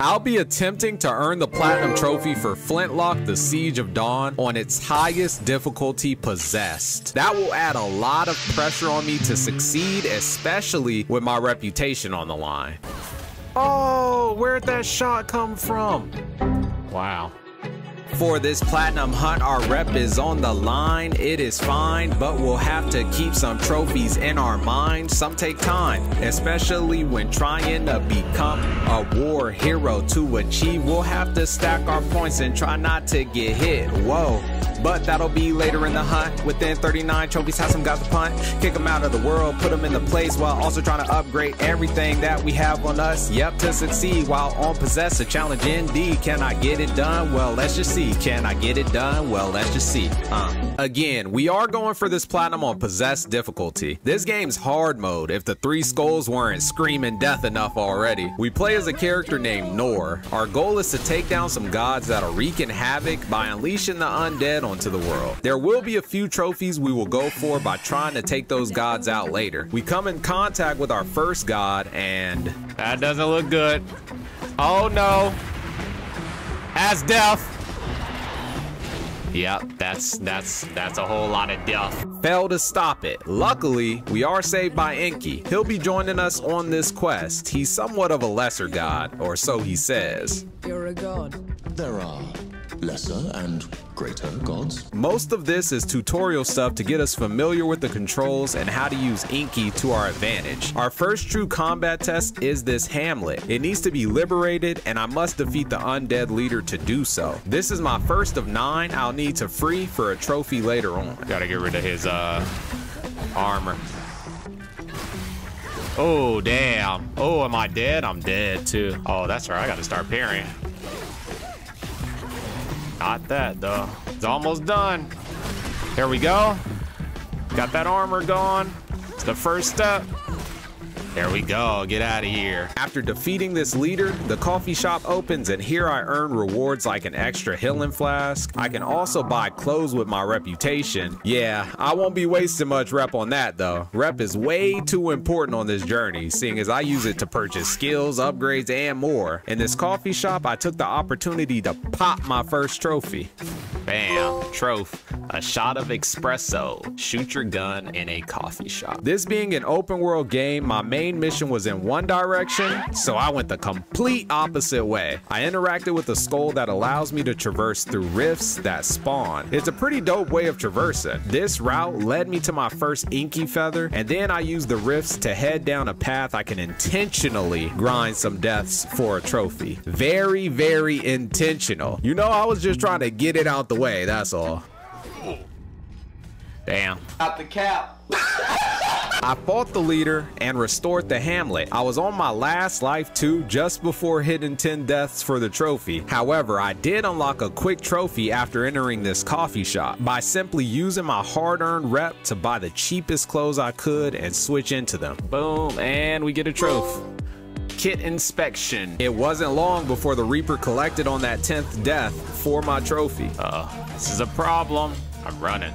I'll be attempting to earn the Platinum Trophy for Flintlock The Siege of Dawn on its highest difficulty possessed. That will add a lot of pressure on me to succeed, especially with my reputation on the line. Oh, where'd that shot come from? Wow. For this platinum hunt, our rep is on the line. It is fine, but we'll have to keep some trophies in our mind. Some take time, especially when trying to become a war hero to achieve. We'll have to stack our points and try not to get hit. Whoa. But that'll be later in the hunt. Within 39 trophies, have some guys to punt. Kick them out of the world, put them in the place while also trying to upgrade everything that we have on us. Yep, to succeed while on possess a challenge indeed. Can I get it done? Well, let's just see. Can I get it done? Well, let's just see. Uh. Again, we are going for this platinum on possess difficulty. This game's hard mode if the three skulls weren't screaming death enough already. We play as a character named Nor. Our goal is to take down some gods that are wreaking havoc by unleashing the undead on onto the world. There will be a few trophies we will go for by trying to take those gods out later. We come in contact with our first god and... That doesn't look good. Oh no. As death. Yep, that's that's that's a whole lot of death. Failed to stop it. Luckily, we are saved by Enki. He'll be joining us on this quest. He's somewhat of a lesser god, or so he says. You're a god. There are lesser and greater gods. Most of this is tutorial stuff to get us familiar with the controls and how to use Inky to our advantage. Our first true combat test is this Hamlet. It needs to be liberated and I must defeat the undead leader to do so. This is my first of nine I'll need to free for a trophy later on. Gotta get rid of his uh, armor. Oh, damn. Oh, am I dead? I'm dead too. Oh, that's right. I gotta start parrying. Not that, though. It's almost done. Here we go. Got that armor gone. It's the first step. There we go, get out of here. After defeating this leader, the coffee shop opens and here I earn rewards like an extra healing flask. I can also buy clothes with my reputation. Yeah, I won't be wasting much rep on that though. Rep is way too important on this journey, seeing as I use it to purchase skills, upgrades, and more. In this coffee shop, I took the opportunity to pop my first trophy. Bam, trophy. A shot of espresso. Shoot your gun in a coffee shop. This being an open world game, my main mission was in one direction, so I went the complete opposite way. I interacted with a skull that allows me to traverse through rifts that spawn. It's a pretty dope way of traversing. This route led me to my first inky feather, and then I used the rifts to head down a path I can intentionally grind some deaths for a trophy. Very, very intentional. You know, I was just trying to get it out the way, that's all. Damn. Out the cap. I fought the leader and restored the Hamlet. I was on my last life too, just before hitting 10 deaths for the trophy. However, I did unlock a quick trophy after entering this coffee shop by simply using my hard-earned rep to buy the cheapest clothes I could and switch into them. Boom, and we get a trophy kit inspection. It wasn't long before the Reaper collected on that 10th death for my trophy. Uh, this is a problem. I'm running.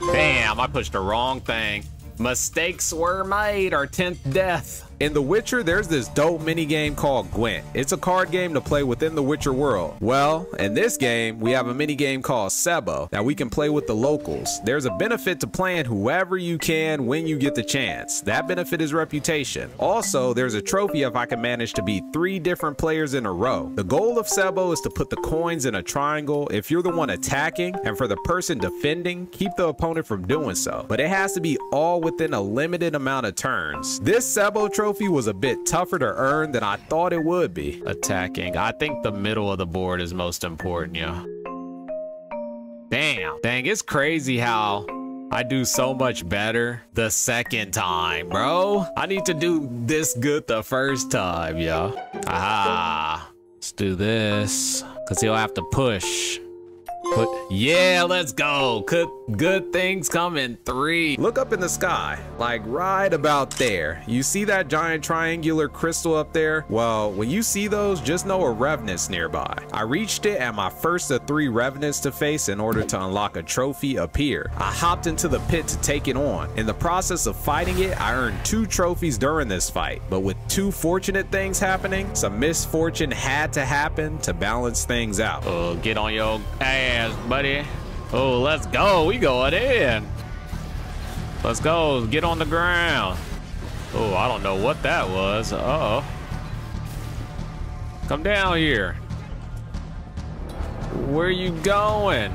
Bam, I pushed the wrong thing. Mistakes were made, our 10th death. In The Witcher, there's this dope mini game called Gwent. It's a card game to play within the Witcher world. Well, in this game, we have a mini game called Sebo that we can play with the locals. There's a benefit to playing whoever you can when you get the chance. That benefit is reputation. Also, there's a trophy if I can manage to beat three different players in a row. The goal of Sebo is to put the coins in a triangle if you're the one attacking, and for the person defending, keep the opponent from doing so. But it has to be all within a limited amount of turns. This Sebo trophy trophy was a bit tougher to earn than I thought it would be. Attacking. I think the middle of the board is most important, yeah. Damn. Dang, it's crazy how I do so much better the second time, bro. I need to do this good the first time, yeah. Aha. Let's do this. Cause he'll have to push. Put, yeah, let's go. Good, good things come in three. Look up in the sky, like right about there. You see that giant triangular crystal up there? Well, when you see those, just know a revenant's nearby. I reached it and my first of three revenants to face in order to unlock a trophy appeared. I hopped into the pit to take it on. In the process of fighting it, I earned two trophies during this fight, but with two fortunate things happening, some misfortune had to happen to balance things out. Oh, get on your ass, buddy. Oh, let's go. We going in. Let's go. Get on the ground. Oh, I don't know what that was. Uh oh Come down here. Where are you going?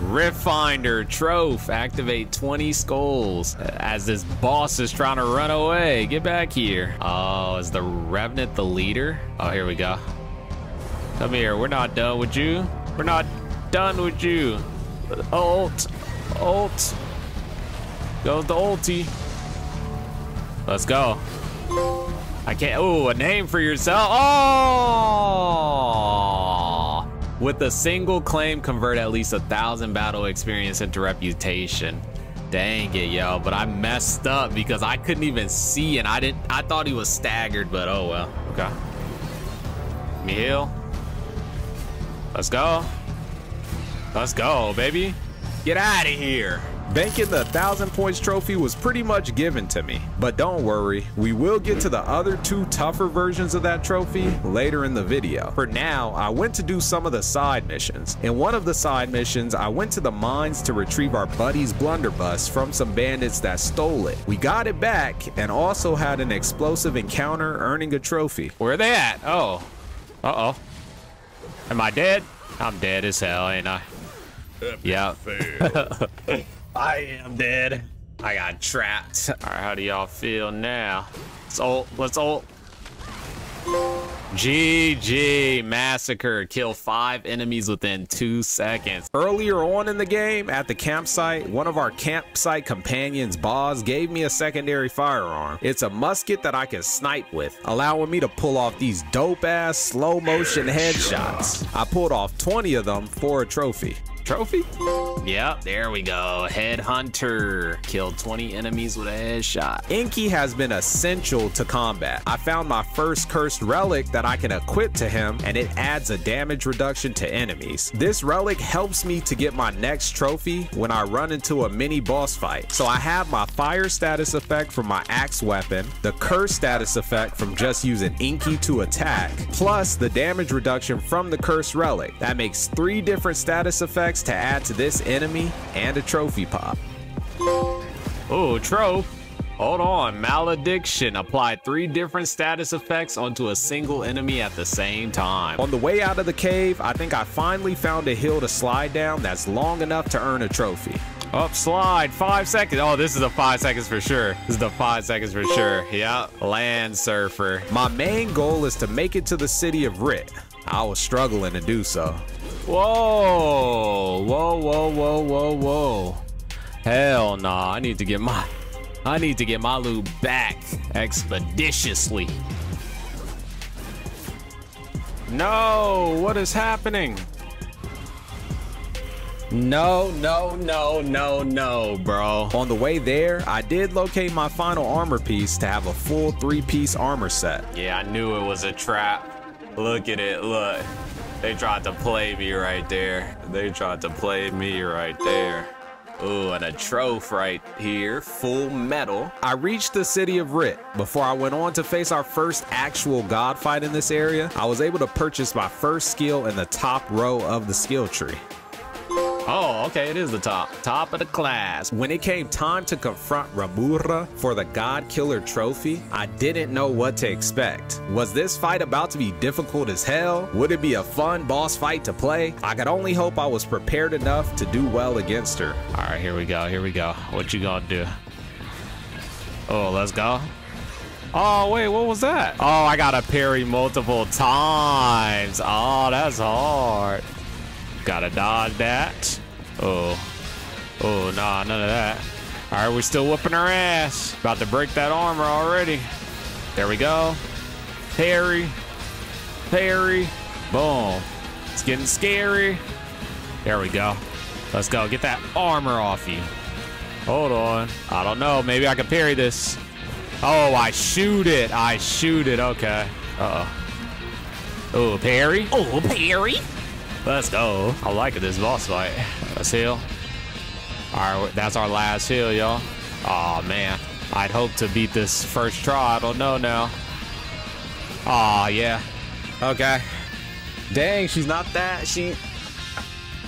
Rift Finder, Troph, activate 20 skulls as this boss is trying to run away. Get back here. Oh, is the Revenant the leader? Oh, here we go. Come here, we're not done with you. We're not done with you. Ult, ult. Goes the ulti. Let's go. I can't, oh, a name for yourself. Oh! With a single claim, convert at least a thousand battle experience into reputation. Dang it, yo, but I messed up because I couldn't even see and I didn't, I thought he was staggered, but oh well, okay. Me heal. Let's go. Let's go, baby. Get out of here. Banking the 1000 points trophy was pretty much given to me. But don't worry, we will get to the other two tougher versions of that trophy later in the video. For now, I went to do some of the side missions. In one of the side missions, I went to the mines to retrieve our buddy's blunderbuss from some bandits that stole it. We got it back and also had an explosive encounter earning a trophy. Where are they at? Oh. Uh-oh. Am I dead? I'm dead as hell, ain't I? Yeah. I am dead. I got trapped. All right, how do y'all feel now? Let's ult. Let's ult. GG Massacre. Kill five enemies within two seconds. Earlier on in the game, at the campsite, one of our campsite companions, Boz, gave me a secondary firearm. It's a musket that I can snipe with, allowing me to pull off these dope-ass slow motion headshots. I pulled off 20 of them for a trophy trophy? Yep, there we go. Headhunter. Killed 20 enemies with a headshot. Inky has been essential to combat. I found my first cursed relic that I can equip to him and it adds a damage reduction to enemies. This relic helps me to get my next trophy when I run into a mini boss fight. So I have my fire status effect from my axe weapon, the curse status effect from just using Inky to attack, plus the damage reduction from the cursed relic. That makes three different status effects to add to this enemy and a trophy pop. Oh, trope. Hold on, malediction. Apply three different status effects onto a single enemy at the same time. On the way out of the cave, I think I finally found a hill to slide down that's long enough to earn a trophy. Up slide, five seconds. Oh, this is the five seconds for sure. This is the five seconds for sure. Yeah, land surfer. My main goal is to make it to the city of Rit. I was struggling to do so. Whoa, whoa, whoa, whoa, whoa, whoa. Hell nah, I need to get my, I need to get my loot back expeditiously. No, what is happening? No, no, no, no, no, bro. On the way there, I did locate my final armor piece to have a full three-piece armor set. Yeah, I knew it was a trap. Look at it, look. They tried to play me right there. They tried to play me right there. Ooh, and a trophy right here, full metal. I reached the city of Rit. Before I went on to face our first actual god fight in this area, I was able to purchase my first skill in the top row of the skill tree. Oh, okay, it is the top. Top of the class. When it came time to confront Ramura for the God Killer trophy, I didn't know what to expect. Was this fight about to be difficult as hell? Would it be a fun boss fight to play? I could only hope I was prepared enough to do well against her. All right, here we go, here we go. What you gonna do? Oh, let's go. Oh, wait, what was that? Oh, I got to parry multiple times. Oh, that's hard. Gotta dodge that. Oh. Oh, nah, none of that. All right, we're still whooping our ass. About to break that armor already. There we go. Parry. Parry. Boom. It's getting scary. There we go. Let's go. Get that armor off you. Hold on. I don't know. Maybe I can parry this. Oh, I shoot it. I shoot it. Okay. Uh-oh. Oh, parry. Oh, parry. Let's go. I like this boss fight. Let's heal. All right, that's our last heal, y'all. Oh man. I'd hope to beat this first try. I don't know now. Oh yeah. Okay. Dang, she's not that. She.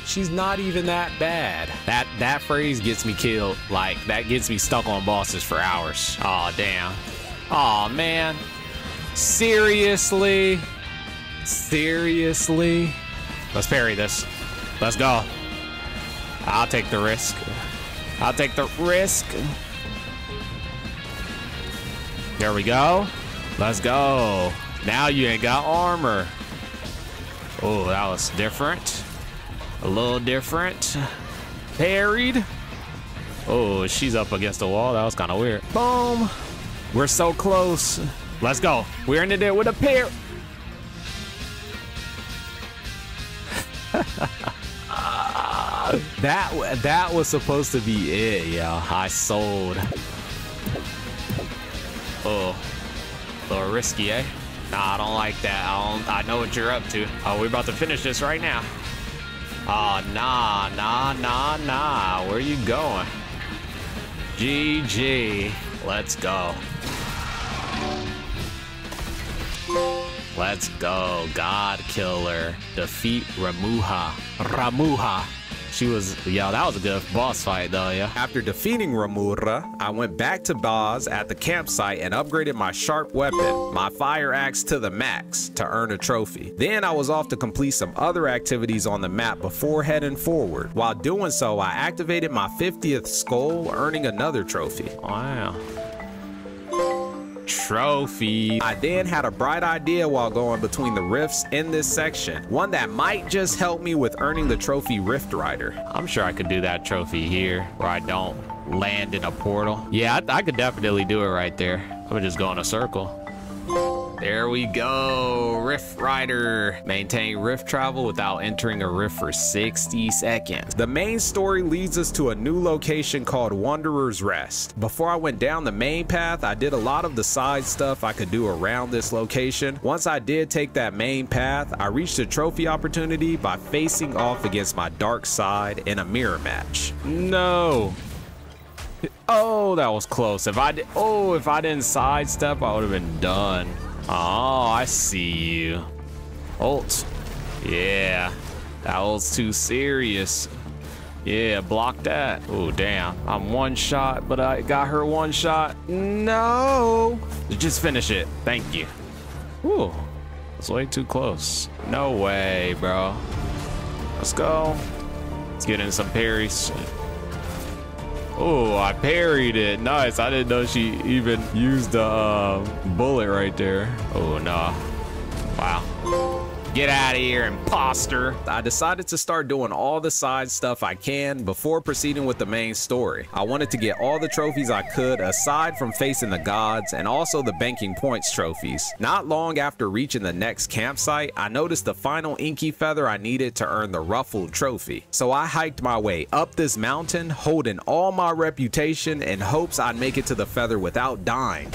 She's not even that bad. That that phrase gets me killed. Like that gets me stuck on bosses for hours. Oh damn. Oh man. Seriously. Seriously. Let's parry this. Let's go. I'll take the risk. I'll take the risk. There we go. Let's go. Now you ain't got armor. Oh, that was different. A little different. Parried. Oh, she's up against the wall. That was kind of weird. Boom. We're so close. Let's go. We're in there with a pair. That that was supposed to be it, yeah. I sold. Oh, a little risky, eh? Nah, I don't like that. I don't. I know what you're up to. Oh, we're about to finish this right now. Oh, nah, nah, nah, nah. Where you going? GG. Let's go. Let's go. God Killer. Defeat Ramuha. Ramuha. She was, yo, that was a good boss fight though, yeah. After defeating Ramura, I went back to Boz at the campsite and upgraded my sharp weapon, my fire axe to the max, to earn a trophy. Then I was off to complete some other activities on the map before heading forward. While doing so, I activated my 50th skull, earning another trophy. Wow trophy. I then had a bright idea while going between the rifts in this section. One that might just help me with earning the trophy Rift Rider. I'm sure I could do that trophy here where I don't land in a portal. Yeah, I, I could definitely do it right there. I'm gonna just go in a circle. There we go, Rift Rider. Maintain Rift travel without entering a rift for 60 seconds. The main story leads us to a new location called Wanderer's Rest. Before I went down the main path, I did a lot of the side stuff I could do around this location. Once I did take that main path, I reached a trophy opportunity by facing off against my dark side in a mirror match. No, Oh, that was close. If I did, oh, if I didn't sidestep, I would have been done. Oh, I see you. Ult. Yeah. That was too serious. Yeah, block that. Oh, damn. I'm one shot, but I got her one shot. No. Just finish it. Thank you. Ooh. It's way too close. No way, bro. Let's go. Let's get in some parries. Oh, I parried it. Nice. I didn't know she even used the uh, bullet right there. Oh, no. Wow. Get out of here, imposter. I decided to start doing all the side stuff I can before proceeding with the main story. I wanted to get all the trophies I could aside from facing the gods and also the banking points trophies. Not long after reaching the next campsite, I noticed the final inky feather I needed to earn the ruffled trophy. So I hiked my way up this mountain, holding all my reputation in hopes I'd make it to the feather without dying.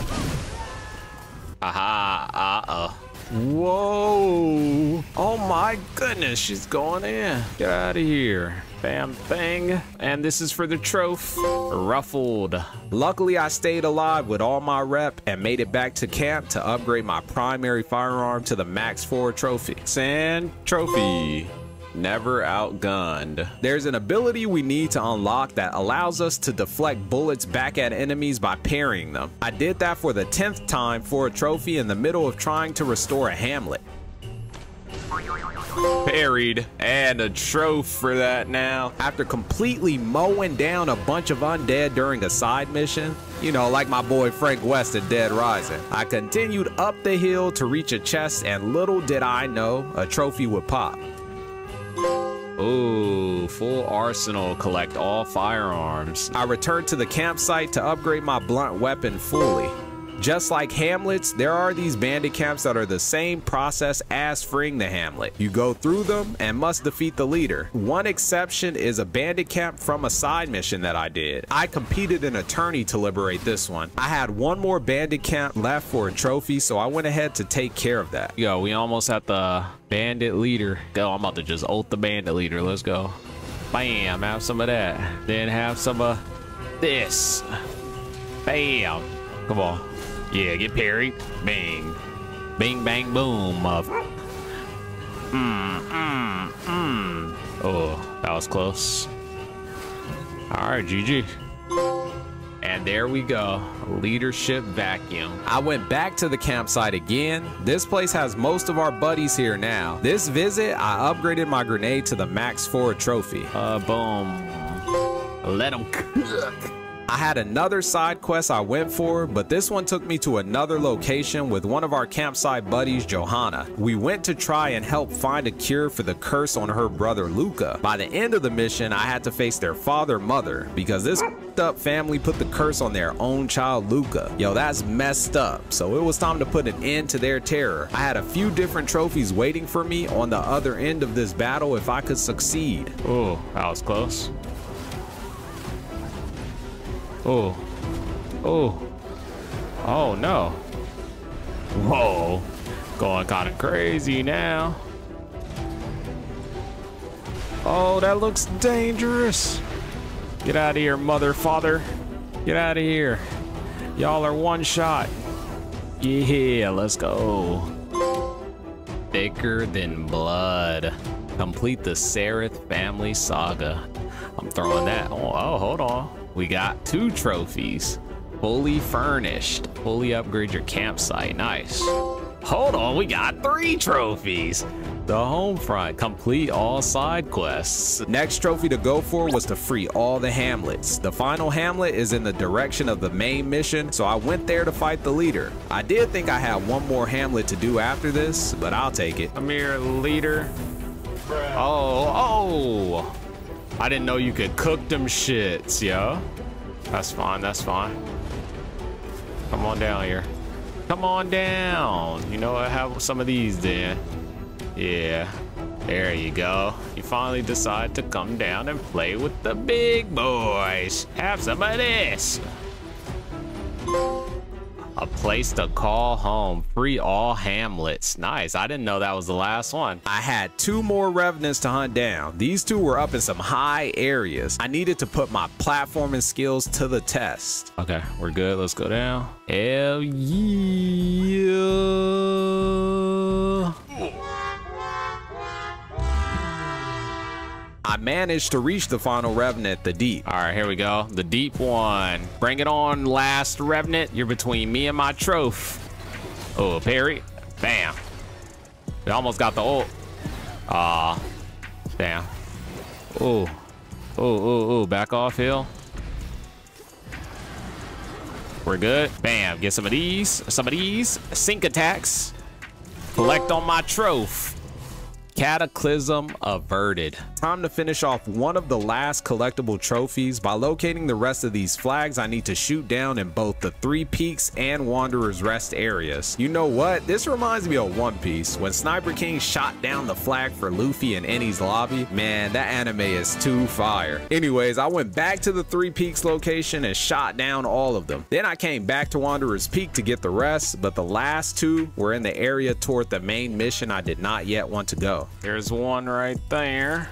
Aha, uh-oh. Whoa. Oh my goodness, she's going in. Get out of here. Bam thing. And this is for the trophy. Ruffled. Luckily, I stayed alive with all my rep and made it back to camp to upgrade my primary firearm to the Max 4 trophy. Sand trophy never outgunned. There's an ability we need to unlock that allows us to deflect bullets back at enemies by parrying them. I did that for the 10th time for a trophy in the middle of trying to restore a hamlet. Parried and a trophy for that now. After completely mowing down a bunch of undead during a side mission, you know, like my boy Frank West in Dead Rising, I continued up the hill to reach a chest and little did I know a trophy would pop. Ooh, full arsenal, collect all firearms. I returned to the campsite to upgrade my blunt weapon fully. Just like hamlets, there are these bandit camps that are the same process as freeing the hamlet. You go through them and must defeat the leader. One exception is a bandit camp from a side mission that I did. I competed an attorney to liberate this one. I had one more bandit camp left for a trophy, so I went ahead to take care of that. Yo, we almost at the bandit leader. Go, I'm about to just ult the bandit leader. Let's go. Bam, have some of that. Then have some of this. Bam. Come on. Yeah, get parried. Bang. Bing, bang, boom. Mmm, mmm, mmm. Oh, that was close. All right, GG. And there we go, leadership vacuum. I went back to the campsite again. This place has most of our buddies here now. This visit, I upgraded my grenade to the max 4 trophy. Uh, boom. Let them cook. I had another side quest I went for, but this one took me to another location with one of our campsite buddies, Johanna. We went to try and help find a cure for the curse on her brother Luca. By the end of the mission, I had to face their father mother because this up family put the curse on their own child Luca. Yo, that's messed up. So it was time to put an end to their terror. I had a few different trophies waiting for me on the other end of this battle if I could succeed. Oh, that was close. Oh. Oh. Oh, no. Whoa. Going kind of crazy now. Oh, that looks dangerous. Get out of here, mother, father. Get out of here. Y'all are one shot. Yeah, let's go. Thicker than blood. Complete the Sareth family saga. I'm throwing that. Oh, oh hold on. We got two trophies. Fully furnished. Fully upgrade your campsite. Nice. Hold on, we got three trophies. The home front, complete all side quests. Next trophy to go for was to free all the hamlets. The final hamlet is in the direction of the main mission, so I went there to fight the leader. I did think I had one more hamlet to do after this, but I'll take it. Here, leader. Oh, oh. I didn't know you could cook them shits, yo. That's fine, that's fine. Come on down here. Come on down. You know, I have some of these then. Yeah, there you go. You finally decide to come down and play with the big boys. Have some of this. A place to call home. Free all hamlets. Nice. I didn't know that was the last one. I had two more revenants to hunt down. These two were up in some high areas. I needed to put my platforming skills to the test. Okay, we're good. Let's go down. Hell yeah. I managed to reach the final Revenant, the Deep. All right, here we go. The Deep one. Bring it on, last Revenant. You're between me and my trophy. Oh, parry. Bam. We almost got the ult. Ah. Damn. Oh. Oh, oh, oh. Back off, hill. We're good. Bam. Get some of these. Some of these. Sync attacks. Collect on my trophy. Cataclysm averted. Time to finish off one of the last collectible trophies. By locating the rest of these flags, I need to shoot down in both the Three Peaks and Wanderer's Rest areas. You know what? This reminds me of One Piece. When Sniper King shot down the flag for Luffy in Enies lobby, man, that anime is too fire. Anyways, I went back to the Three Peaks location and shot down all of them. Then I came back to Wanderer's Peak to get the rest, but the last two were in the area toward the main mission I did not yet want to go. There's one right there.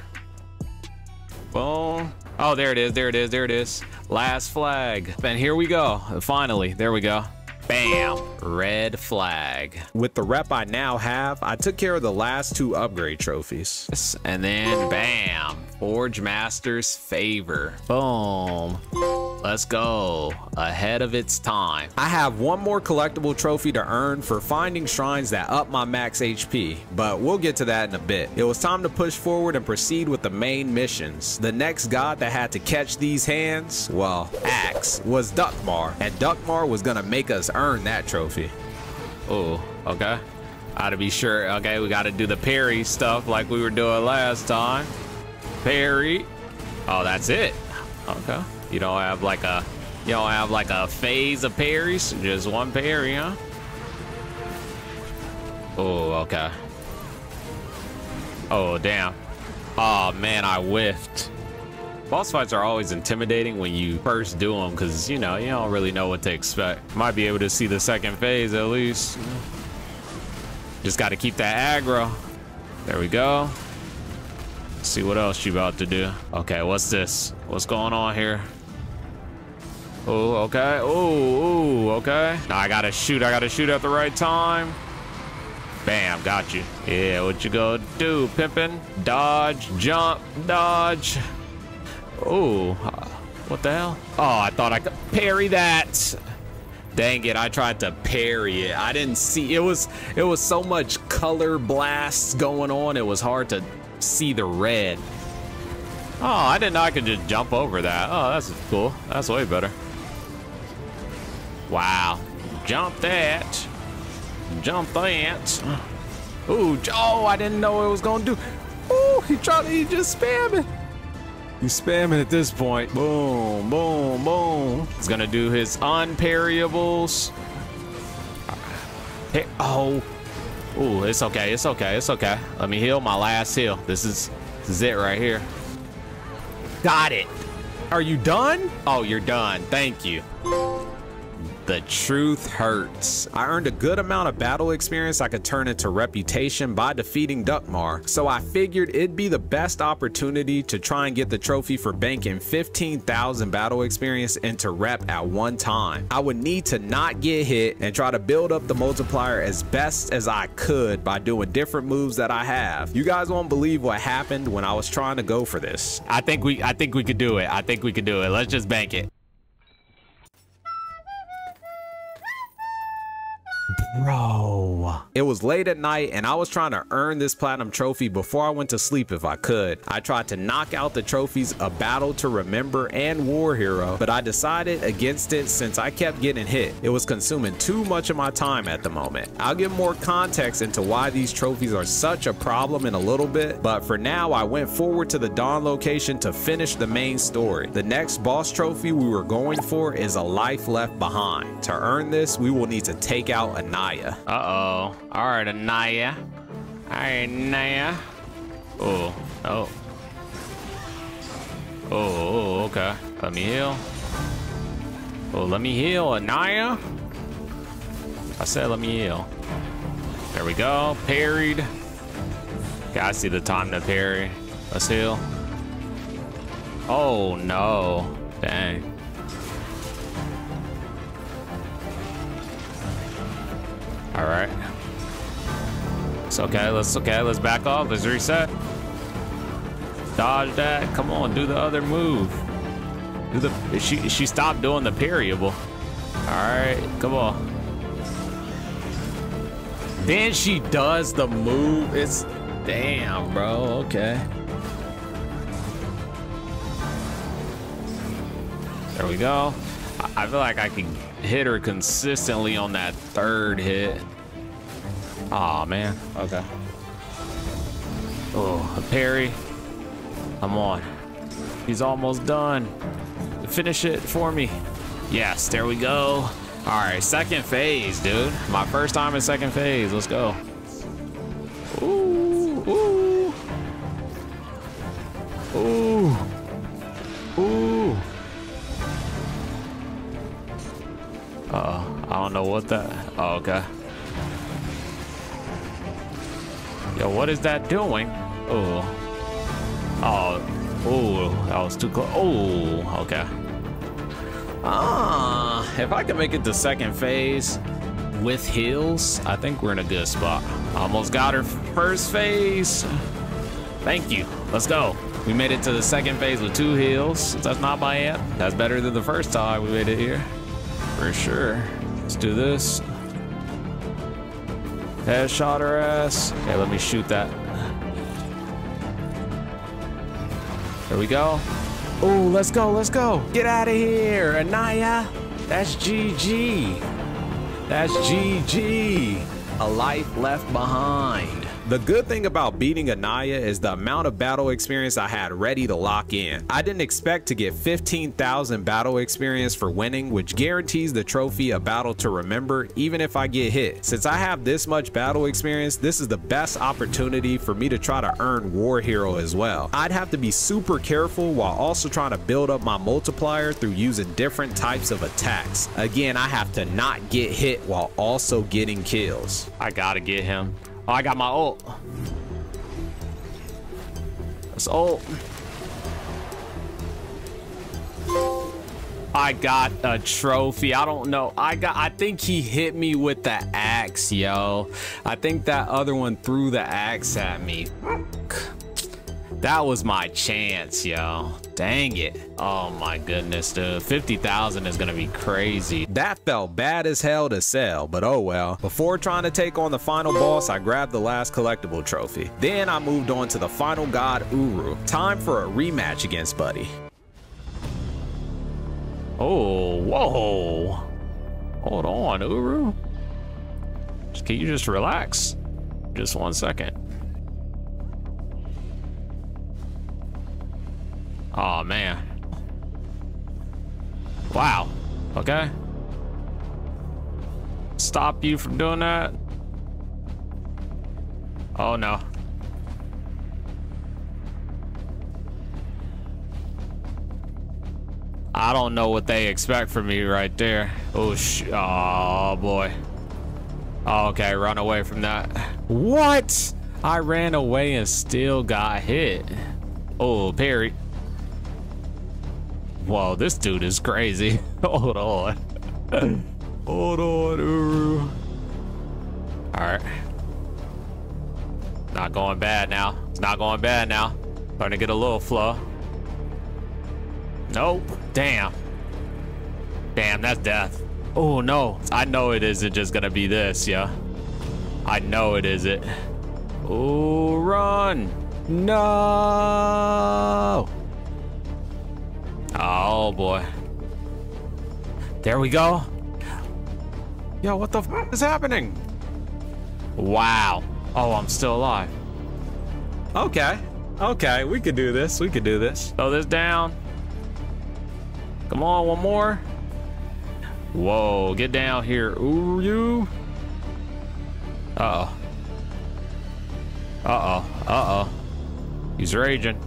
Boom. Oh, there it is, there it is, there it is. Last flag. And here we go. Finally, there we go. Bam! Red flag. With the rep I now have, I took care of the last two upgrade trophies. And then bam! Forge Master's favor. Boom. Let's go. Ahead of its time. I have one more collectible trophy to earn for finding shrines that up my max HP, but we'll get to that in a bit. It was time to push forward and proceed with the main missions. The next god that had to catch these hands, well, axe, was Duckmar, and Duckmar was gonna make us earn that trophy. Oh, okay. I to be sure. Okay, we got to do the parry stuff like we were doing last time. Parry. Oh, that's it. Okay. You don't have like a You don't have like a phase of parries? Just one parry, huh? Oh, okay. Oh, damn. Oh, man, I whiffed. Boss fights are always intimidating when you first do them because, you know, you don't really know what to expect. Might be able to see the second phase at least. Just got to keep that aggro. There we go. See what else you about to do. Okay, what's this? What's going on here? Oh, okay. Oh, okay. Now I gotta shoot. I gotta shoot at the right time. Bam, got you. Yeah, what you gonna do, pimpin'? Dodge, jump, dodge. Oh, what the hell? Oh, I thought I could parry that. Dang it, I tried to parry it. I didn't see, it was, it was so much color blasts going on. It was hard to see the red. Oh, I didn't know I could just jump over that. Oh, that's cool. That's way better. Wow. Jump that. Jump that. Ooh, oh, I didn't know it was gonna do. Ooh, he tried he just spamming. He's spamming at this point. Boom, boom, boom. He's gonna do his unparryables. Hey, oh. Ooh, it's okay, it's okay, it's okay. Let me heal my last heal. This is, this is it right here. Got it. Are you done? Oh, you're done. Thank you. The truth hurts. I earned a good amount of battle experience I could turn into reputation by defeating Duckmar, so I figured it'd be the best opportunity to try and get the trophy for banking 15,000 battle experience into rep at one time. I would need to not get hit and try to build up the multiplier as best as I could by doing different moves that I have. You guys won't believe what happened when I was trying to go for this. I think we I think we could do it. I think we could do it. Let's just bank it. Bro. It was late at night and I was trying to earn this platinum trophy before I went to sleep if I could. I tried to knock out the trophies A Battle to Remember and War Hero, but I decided against it since I kept getting hit. It was consuming too much of my time at the moment. I'll give more context into why these trophies are such a problem in a little bit, but for now I went forward to the Dawn location to finish the main story. The next boss trophy we were going for is a life left behind. To earn this, we will need to take out Anaya. Uh-oh. All right, Anaya. All right, Anaya. Oh, oh. Oh, okay. Let me heal. Oh, let me heal, Anaya. I said let me heal. There we go. Parried. Gotta see the time to parry. Let's heal. Oh, no. Dang. All right. It's okay. Let's okay. Let's back off. Let's reset. Dodge that. Come on, do the other move. Do the. She she stopped doing the parryable. All right. Come on. Then she does the move. It's damn, bro. Okay. There we go. I feel like I can hit her consistently on that third hit. Aw, oh, man. Okay. Oh, a parry. Come on. He's almost done. Finish it for me. Yes, there we go. All right, second phase, dude. My first time in second phase. Let's go. Yo, what is that doing? Oh. Oh. Oh, that was too close. Oh, okay. Ah, if I can make it to second phase with heals, I think we're in a good spot. Almost got her first phase. Thank you. Let's go. We made it to the second phase with two heals. That's not my bad. That's better than the first time we made it here. For sure. Let's do this. Headshot her ass. Okay, let me shoot that. There we go. Oh, let's go, let's go. Get out of here, Anaya. That's GG. That's GG. A life left behind. The good thing about beating Anaya is the amount of battle experience I had ready to lock in. I didn't expect to get 15,000 battle experience for winning, which guarantees the trophy a battle to remember even if I get hit. Since I have this much battle experience, this is the best opportunity for me to try to earn War Hero as well. I'd have to be super careful while also trying to build up my multiplier through using different types of attacks. Again, I have to not get hit while also getting kills. I gotta get him. Oh, I got my ult. That's ult. I got a trophy. I don't know. I got I think he hit me with the axe, yo. I think that other one threw the axe at me. That was my chance, yo. Dang it. Oh my goodness, dude. 50,000 is gonna be crazy. That felt bad as hell to sell, but oh well. Before trying to take on the final boss, I grabbed the last collectible trophy. Then I moved on to the final god, Uru. Time for a rematch against Buddy. Oh, whoa. Hold on, Uru. Can you just relax? Just one second. Oh, man. Wow. Okay. Stop you from doing that? Oh, no. I don't know what they expect from me right there. Oh, sh oh boy. Okay, run away from that. What? I ran away and still got hit. Oh, parry. Whoa, this dude is crazy. Hold on. Hold on, Uru. All right. Not going bad now. It's not going bad now. Starting to get a little flow. Nope. Damn. Damn, that's death. Oh, no. I know it isn't just gonna be this, yeah. I know it isn't. Oh, run. No. Oh, boy. There we go. Yo, what the f is happening? Wow. Oh, I'm still alive. Okay. Okay, we could do this. We could do this. Throw this down. Come on, one more. Whoa, get down here. Ooh, you. Uh-oh. Uh-oh. Uh-oh. He's raging.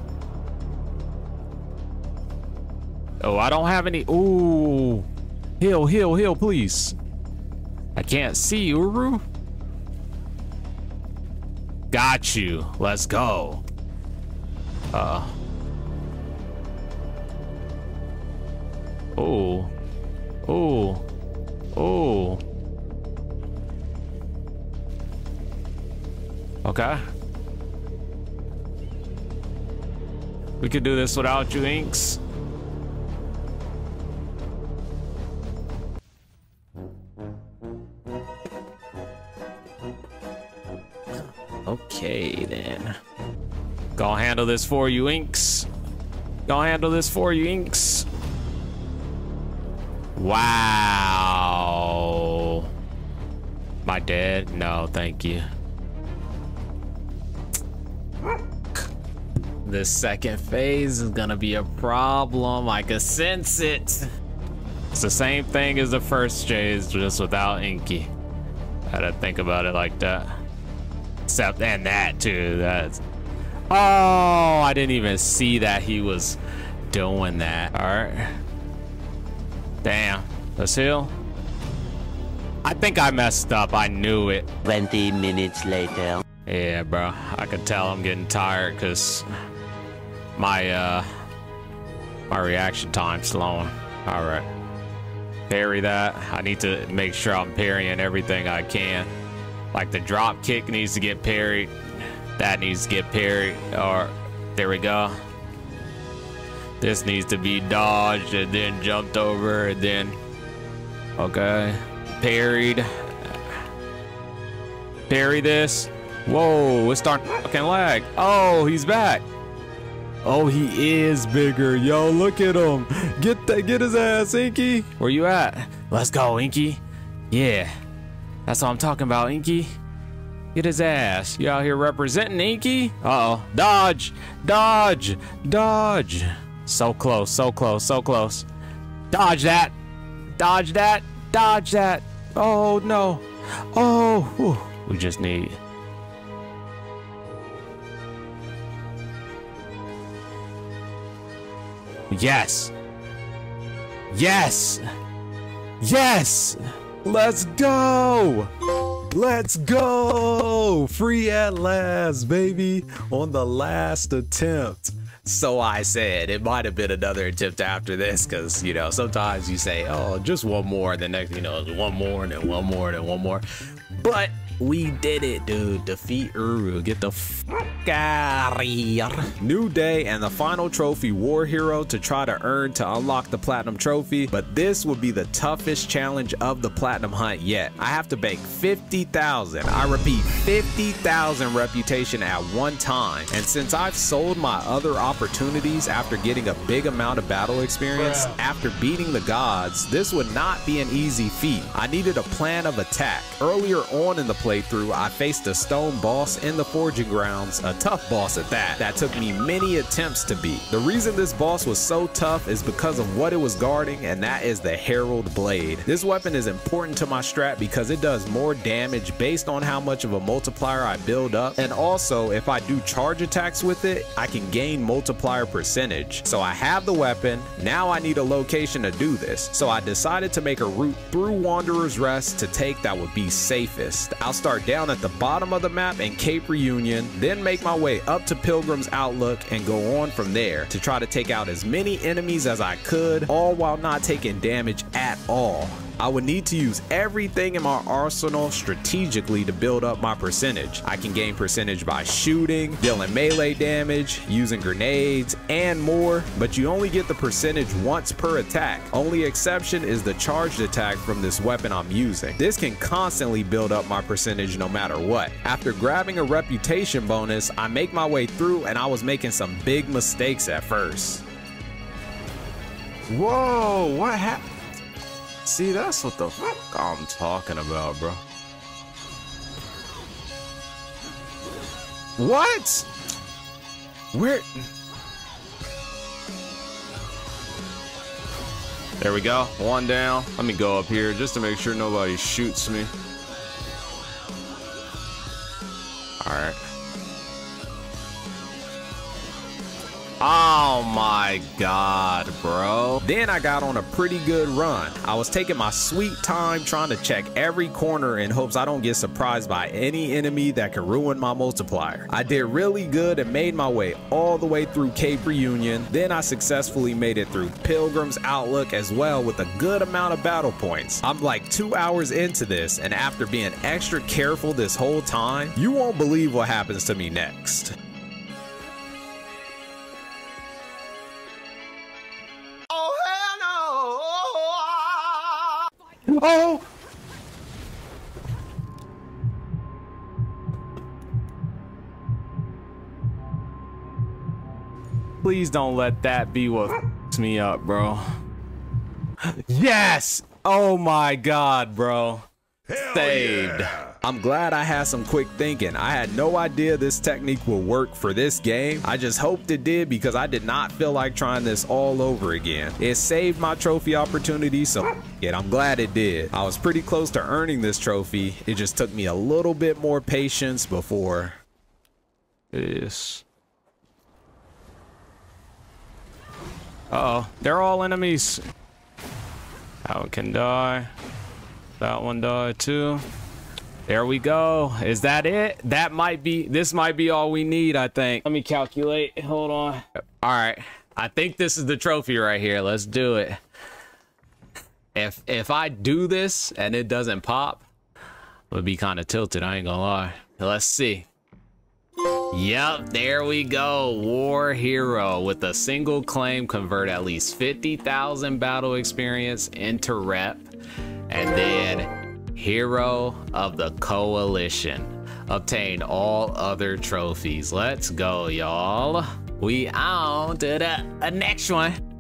Oh, I don't have any. Ooh. Heal, heal, heal, please. I can't see, Uru. Got you. Let's go. Uh. Oh. Oh. Oh. Okay. We could do this without you, Inks. Okay, then. Gonna handle this for you, Inks. Gonna handle this for you, Inks. Wow. My dad? No, thank you. This second phase is gonna be a problem. I can sense it. It's the same thing as the first phase, just without Inky. I had to think about it like that. Except, and that too. That's. Oh, I didn't even see that he was doing that. All right. Damn. Let's heal. I think I messed up. I knew it. 20 minutes later. Yeah, bro. I could tell I'm getting tired because my uh my reaction time's slowing. All right. Parry that. I need to make sure I'm parrying everything I can. Like the drop kick needs to get parried. That needs to get parried. Or there we go. This needs to be dodged and then jumped over and then okay parried. Parry this. Whoa, it's starting fucking lag. Oh, he's back. Oh, he is bigger. Yo, look at him. Get that, get his ass, Inky. Where you at? Let's go, Inky. Yeah. That's all I'm talking about, Inky. Get his ass. You out here representing Inky? Uh-oh. Dodge! Dodge! Dodge! So close, so close, so close. Dodge that! Dodge that! Dodge that! Oh, no. Oh, whew. we just need... Yes! Yes! Yes! Let's go! Let's go! Free at last, baby! On the last attempt. So I said it might have been another attempt after this, because you know sometimes you say, "Oh, just one more," and the next, you know, one more, and then one more, and then one more. But we did it, dude. Defeat Uru. Get the fuck out of here. New day and the final trophy, War Hero, to try to earn to unlock the Platinum Trophy. But this would be the toughest challenge of the Platinum Hunt yet. I have to bank 50,000. I repeat, 50,000 reputation at one time. And since I've sold my other opportunities after getting a big amount of battle experience, after beating the gods, this would not be an easy feat. I needed a plan of attack. Earlier on in the playthrough, I faced a stone boss in the forging grounds, a tough boss at that, that took me many attempts to beat. The reason this boss was so tough is because of what it was guarding, and that is the Herald Blade. This weapon is important to my strat because it does more damage based on how much of a multiplier I build up, and also if I do charge attacks with it, I can gain multiplier percentage. So I have the weapon, now I need a location to do this. So I decided to make a route through Wanderer's Rest to take that would be safest. I'll start down at the bottom of the map in Cape Reunion, then make my way up to Pilgrim's Outlook and go on from there to try to take out as many enemies as I could, all while not taking damage at all. I would need to use everything in my arsenal strategically to build up my percentage. I can gain percentage by shooting, dealing melee damage, using grenades, and more, but you only get the percentage once per attack. Only exception is the charged attack from this weapon I'm using. This can constantly build up my percentage no matter what. After grabbing a reputation bonus, I make my way through and I was making some big mistakes at first. Whoa, what happened? See, that's what the fuck I'm talking about, bro. What? Where? There we go. One down. Let me go up here just to make sure nobody shoots me. All right. Oh my god, bro. Then I got on a pretty good run. I was taking my sweet time trying to check every corner in hopes I don't get surprised by any enemy that could ruin my multiplier. I did really good and made my way all the way through Cape Reunion. Then I successfully made it through Pilgrim's Outlook as well with a good amount of battle points. I'm like two hours into this and after being extra careful this whole time, you won't believe what happens to me next. Oh! Please don't let that be what f***s me up, bro. Yes! Oh my god, bro. Saved. I'm glad I had some quick thinking. I had no idea this technique would work for this game. I just hoped it did because I did not feel like trying this all over again. It saved my trophy opportunity, so yeah, I'm glad it did. I was pretty close to earning this trophy. It just took me a little bit more patience before this. Uh oh they're all enemies. That one can die. That one died too. There we go. Is that it? That might be, this might be all we need, I think. Let me calculate. Hold on. All right. I think this is the trophy right here. Let's do it. If if I do this and it doesn't pop, would be kind of tilted. I ain't gonna lie. Let's see. Yep, there we go. War Hero with a single claim convert at least 50,000 battle experience into rep. And then Hero of the Coalition. Obtain all other trophies. Let's go, y'all. We on to the next one.